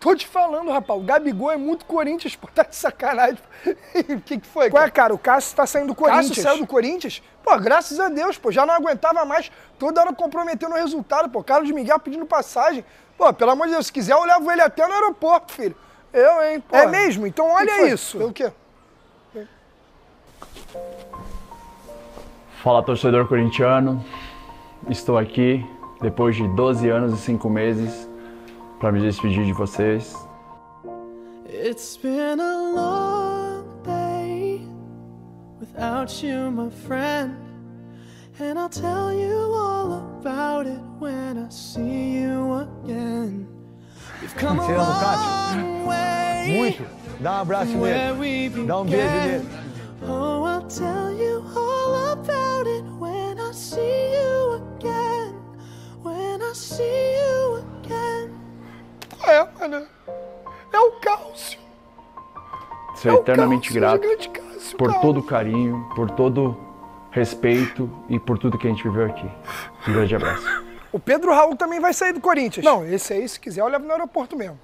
Tô te falando, rapaz, o Gabigol é muito Corinthians, pô, tá de sacanagem. O que, que foi? É, cara? O Cássio tá saindo do Corinthians. Cássio saiu do Corinthians? Pô, graças a Deus, pô, já não aguentava mais, toda hora comprometendo o resultado, pô. Carlos Miguel pedindo passagem. Pô, pelo amor de Deus, se quiser eu levo ele até no aeroporto, filho. Eu, hein, pô. É mesmo? Então olha isso. O quê? Fala, torcedor corintiano. Estou aqui depois de 12 anos e 5 meses para me despedir de vocês. It's been a long day without you, my friend. And I'll tell you all about it when I see you again. You've come a long way Muito. Dá um abraço nele. Dá um beijo nele. Oh, I'll tell you mano. É o Cálcio. Sou é eternamente grato Cássio, por cara. todo o carinho, por todo respeito e por tudo que a gente viveu aqui. Um grande abraço. O Pedro Raul também vai sair do Corinthians. Não, esse aí, se quiser, eu levo no aeroporto mesmo.